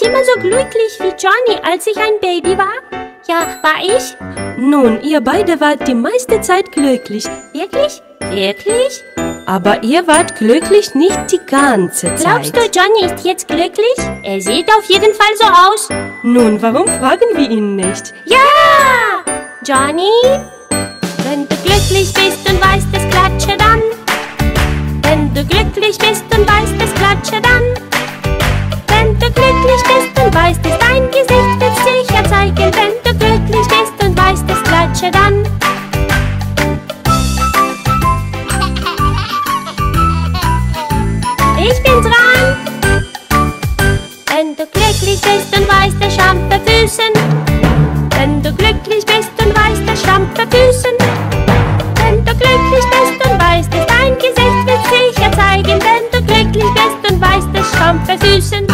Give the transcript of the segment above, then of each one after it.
ich immer so glücklich wie Johnny, als ich ein Baby war? Ja, war ich? Nun, ihr beide wart die meiste Zeit glücklich. Wirklich? Wirklich? Aber ihr wart glücklich nicht die ganze Zeit. Glaubst du, Johnny ist jetzt glücklich? Er sieht auf jeden Fall so aus. Nun, warum fragen wir ihn nicht? Ja! Johnny, wenn du glücklich bist und weißt es, klatsche dann. Wenn du glücklich bist Wenn du glücklich bist und weißt es, Schampe Füßen. Wenn du glücklich bist und weißt es, Schampe Füßen. Wenn du glücklich bist und weißt es, dein Gesicht wird sicher zeigen. Wenn du glücklich bist und weißt es, Schampe Füßen.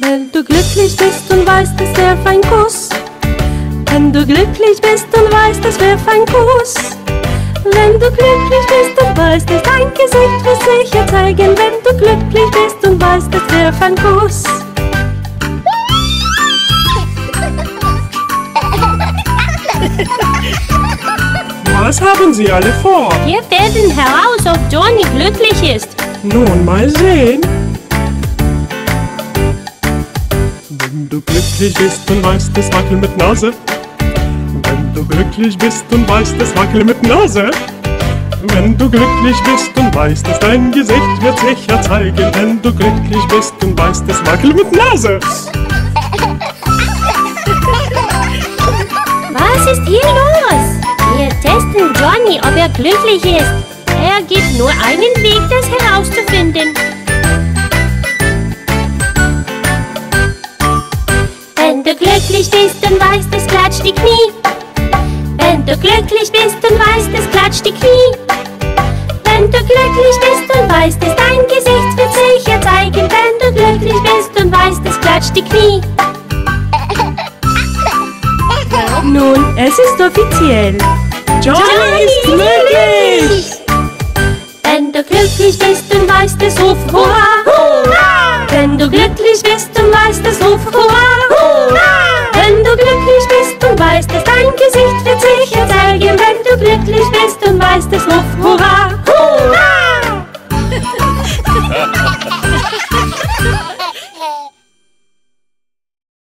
Wenn du glücklich bist und weißt, es wär ein Kuss. Wenn du glücklich bist und weißt, es wär ein Kuss. Wenn du glücklich bist und weißt, es dein Gesicht wird sicher zeigen. Wenn du glücklich bist und weißt, es wär ein Kuss. Was haben Sie alle vor? Wir finden heraus, ob Johnny glücklich ist. Nun mal sehen. Wenn du glücklich bist und weißt es wackel mit Nase. Glücklich bist und weißt es wackel mit Nase. Wenn du glücklich bist und weißt es, dein Gesicht wird sicher zeigen. Wenn du glücklich bist und weißt es wackel mit Nase. Was ist hier los? Wir testen Johnny, ob er glücklich ist. Er gibt nur einen Weg, das herauszufinden. Wenn du glücklich bist und weißt, es klatscht die Knie. Wenn du glücklich bist und weißt, es klatscht die Knie. Wenn du glücklich bist und weißt es, dein Gesicht wird sicher zeigen. Wenn du glücklich bist und weißt, es klatscht die Knie. Nun, es ist offiziell. Johnny ist glücklich! Wenn du glücklich bist und weißt es, ruf! Hurra!